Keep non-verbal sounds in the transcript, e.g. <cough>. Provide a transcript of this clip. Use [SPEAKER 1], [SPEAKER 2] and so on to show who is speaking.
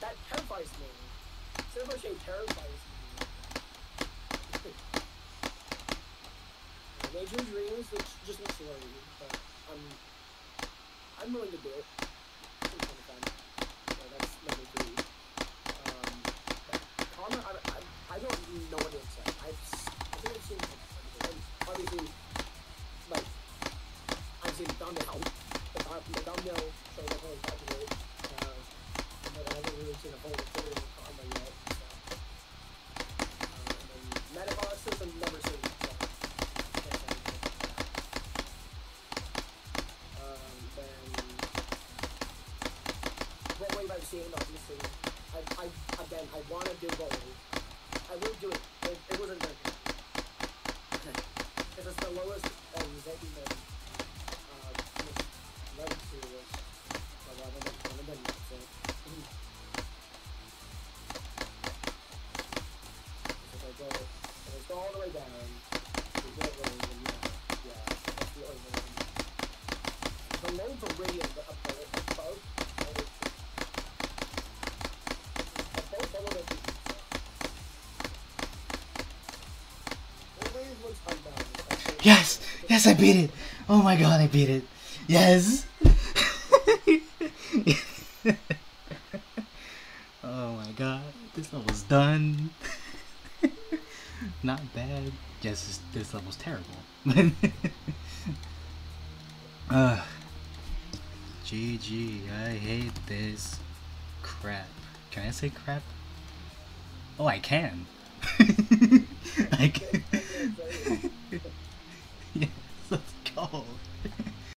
[SPEAKER 1] That, terrifies me. Terrifies me. Which just looks I'm, I'm willing to do it. That's number three. Um, I, don't know what s- I think I've seen. And obviously, thumb- the Thumbnail trailer really popular, uh, but I haven't really seen a whole of Karma yet. So. Um, and Metaboxes I've never seen. So. about that. Um, then what wave I've seen, obviously. I, I, again, I want to do gold. I will do it. It, it wasn't very
[SPEAKER 2] Yes! Yes, I beat it! Oh my god, I beat it! Yes! <laughs> oh my god, this level's done. Not bad. Yes, this, level's terrible. <laughs> uh, GG, I hate this crap. Can I say crap? Oh, I can. <laughs> I can.